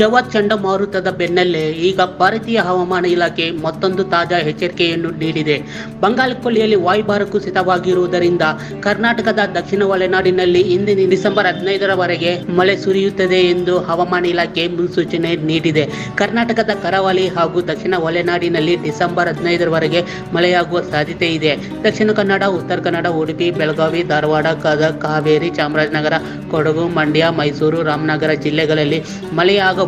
Javad ಚಂಡಮಾರುತದ ಬೆನ್ನಲ್ಲೇ ಈಗ ಭಾರತೀಯ ಹವಾಮಾನ ಇಲಾಖೆ ಮತ್ತೊಂದು ತಾಜಾ ಎಚ್ಚರಿಕೆಯನ್ನು ನೀಡಿದೆ. ಬಂಗಾಳಕೊಲ್ಲಿಯಲ್ಲಿ ವಾಯುಭಾರ ಕುಸಿತವಾಗಿರುವುದರಿಂದ ಕರ್ನಾಟಕದ ದಕ್ಷಿಣ ಒಳನಾಡಿನಲ್ಲಿ ಇಂದಿನ ಡಿಸೆಂಬರ್ ಹದಿನೈದರವರೆಗೆ ಮಳೆ ಸುರಿಯುತ್ತದೆ ಎಂದು ಹವಾಮಾನ ಇಲಾಖೆ ಮುನ್ಸೂಚನೆ ನೀಡಿದೆ. ಕರ್ನಾಟಕದ ಕರಾವಳಿ ಹಾಗೂ ದಕ್ಷಿಣ ಒಳನಾಡಿನಲ್ಲಿ ಡಿಸೆಂಬರ್ ಹದಿನೈದರವರೆಗೆ ಮಳೆಯಾಗುವ ಸಾಧ್ಯತೆ ಇದೆ. ದಕ್ಷಿಣ ಕನ್ನಡ, ಉತ್ತರ ಕನ್ನಡ, ಉಡುಪಿ, ಬೆಳಗಾವಿ, ಧಾರವಾಡ, ಗದಗ, ಕಾವೇರಿ, ಚಾಮರಾಜನಗರ, ಕೊಡಗು, ಮಂಡ್ಯ, ಮೈಸೂರು, ರಾಮನಗರ ಜಿಲ್ಲೆಗಳಲ್ಲಿ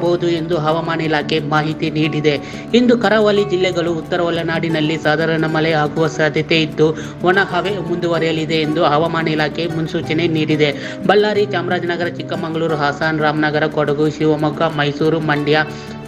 ಮಳೆಯಾಗಬಹುದು ಎಂದು ಹವಾಮಾನ ಇಲಾಖೆ ಮಾಹಿತಿ ನೀಡಿದೆ. ಇಂದು ಕರಾವಳಿ ಜಿಲ್ಲೆಗಳು ಉತ್ತರ ಒಳನಾಡಿನಲ್ಲಿ ಸಾಧಾರಣ ಮಳೆ ಆಗುವ ಸಾಧ್ಯತೆ ಇದ್ದು, ಒಣ ಹವೆ ಮುಂದುವರಿಯಲಿದೆ ಎಂದು ಹವಾಮಾನ ಇಲಾಖೆ ಮುನ್ಸೂಚನೆ ನೀಡಿದೆ. ಬಳ್ಳಾರಿ, ಚಾಮರಾಜನಗರ, ಚಿಕ್ಕಮಗಳೂರು, ಹಾಸನ, ರಾಮನಗರ, ಕೊಡಗು, ಶಿವಮೊಗ್ಗ, ಮೈಸೂರು, ಮಂಡ್ಯ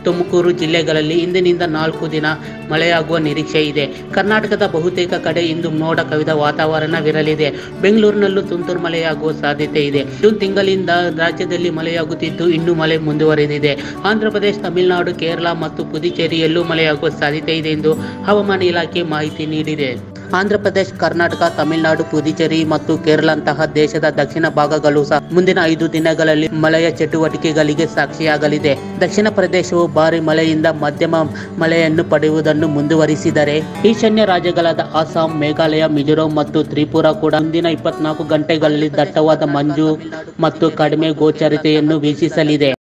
ತುಮಕೂರು ಜಿಲ್ಲೆಗಳಲ್ಲಿ ಇಂದಿನಿಂದ ನಾಲ್ಕು ದಿನ ಮಳೆಯಾಗುವ ನಿರೀಕ್ಷೆ ಇದೆ. ಕರ್ನಾಟಕದ ಬಹುತೇಕ ಕಡೆ ಇಂದು ಮೋಡ ಕವಿದ ವಾತಾವರಣವಿರಲಿದೆ. ಬೆಂಗಳೂರಿನಲ್ಲೂ ತುಂತುರು ಮಳೆಯಾಗುವ ಸಾಧ್ಯತೆ ಇದೆ. ಜೂನ್ ತಿಂಗಳಿಂದ ರಾಜ್ಯದಲ್ಲಿ ಮಳೆಯಾಗುತ್ತಿದ್ದು ಇನ್ನೂ ಮಳೆ ಮುಂದುವರೆದಿದೆ. ಆಂಧ್ರಪ್ರದೇಶ ತಮಿಳುನಾಡು, ಕೇರಳ ಮತ್ತು ಪುದುಚೇರಿಯಲ್ಲೂ ಮಳೆಯಾಗುವ ಸಾಧ್ಯತೆ ಇದೆ ಎಂದು ಹವಾಮಾನ ಇಲಾಖೆ ಮಾಹಿತಿ ನೀಡಿದೆ. ಆಂಧ್ರಪ್ರದೇಶ ಕರ್ನಾಟಕ, ತಮಿಳುನಾಡು, ಪುದುಚೇರಿ ಮತ್ತು ಕೇರಳಂತಹ ದೇಶದ ದಕ್ಷಿಣ ಭಾಗಗಳು ಸಹ ಮುಂದಿನ ಐದು ದಿನಗಳಲ್ಲಿ ಮಳೆಯ ಚಟುವಟಿಕೆಗಳಿಗೆ ಸಾಕ್ಷಿಯಾಗಲಿದೆ. ದಕ್ಷಿಣ ಪ್ರದೇಶವು ಭಾರಿ ಮಳೆಯಿಂದ ಮಧ್ಯಮ ಮಳೆಯನ್ನು ಪಡೆಯುವುದನ್ನು ಮುಂದುವರಿಸಿದರೆ ಈಶಾನ್ಯ ರಾಜ್ಯಗಳಾದ ಅಸ್ಸಾಂ, ಮೇಘಾಲಯ, ಮಿಜೋರಾಂ ಮತ್ತು ತ್ರಿಪುರಾ ಕೂಡ ಮುಂದಿನ ಇಪ್ಪತ್ನಾಲ್ಕು ಗಂಟೆಗಳಲ್ಲಿ ದಟ್ಟವಾದ ಮಂಜು ಮತ್ತು ಕಡಿಮೆ ಗೋಚರತೆಯನ್ನು ವೀಕ್ಷಿಸಲಿದೆ.